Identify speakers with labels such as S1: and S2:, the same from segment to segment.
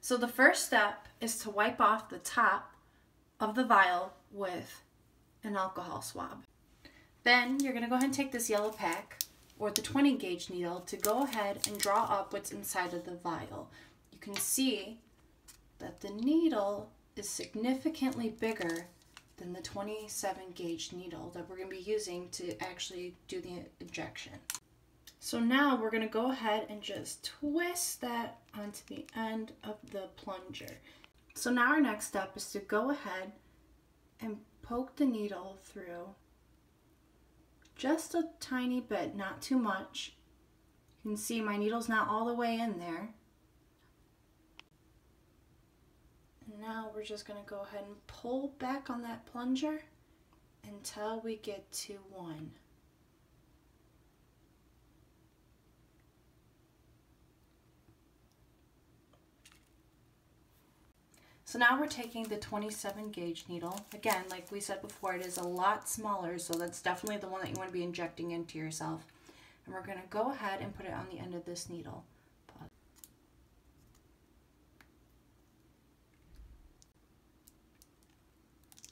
S1: So the first step is to wipe off the top of the vial with an alcohol swab. Then you're going to go ahead and take this yellow pack or the 20 gauge needle to go ahead and draw up what's inside of the vial. You can see that the needle is significantly bigger than the 27 gauge needle that we're going to be using to actually do the injection. So now we're going to go ahead and just twist that onto the end of the plunger. So now our next step is to go ahead and poke the needle through just a tiny bit, not too much. You can see my needle's not all the way in there. And now we're just going to go ahead and pull back on that plunger until we get to one. So now we're taking the 27 gauge needle. Again, like we said before, it is a lot smaller, so that's definitely the one that you want to be injecting into yourself. And we're going to go ahead and put it on the end of this needle.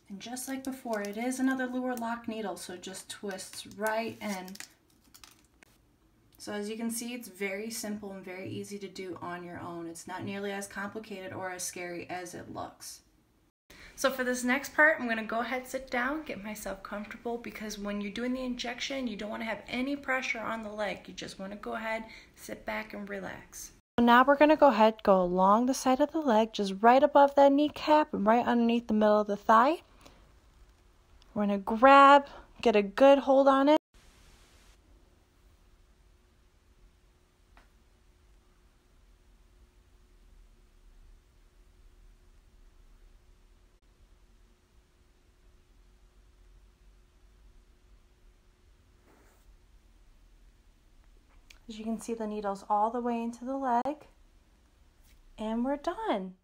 S1: And just like before, it is another Luer lock needle, so it just twists right in. So as you can see, it's very simple and very easy to do on your own. It's not nearly as complicated or as scary as it looks. So for this next part, I'm gonna go ahead, sit down, get myself comfortable because when you're doing the injection, you don't wanna have any pressure on the leg. You just wanna go ahead, sit back and relax. Now we're gonna go ahead, go along the side of the leg, just right above that kneecap and right underneath the middle of the thigh. We're to grab, get a good hold on it. As you can see, the needle's all the way into the leg. And we're done.